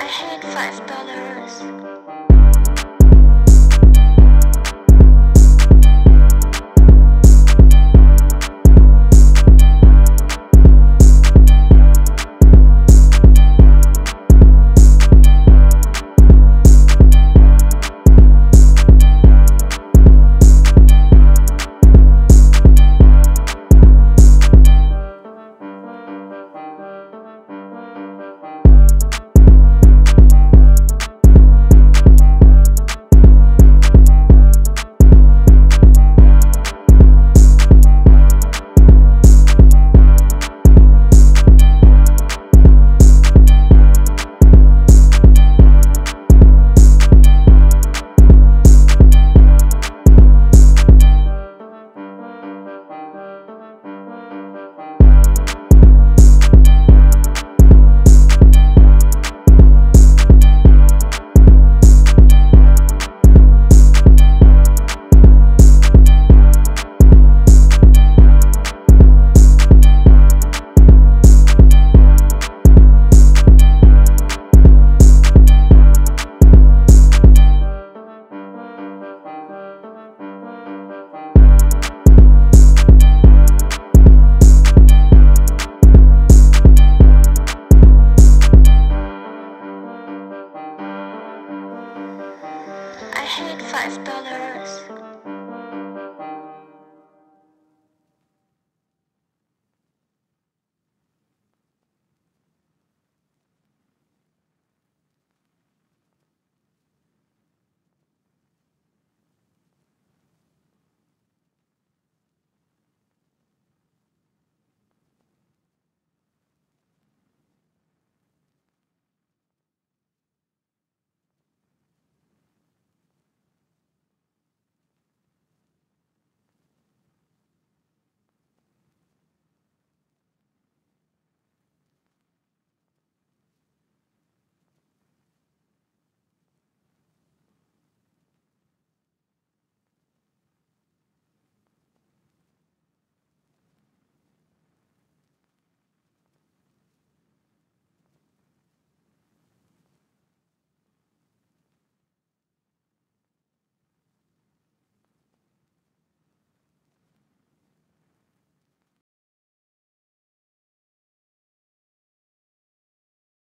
I had five dollars. I hate five dollars.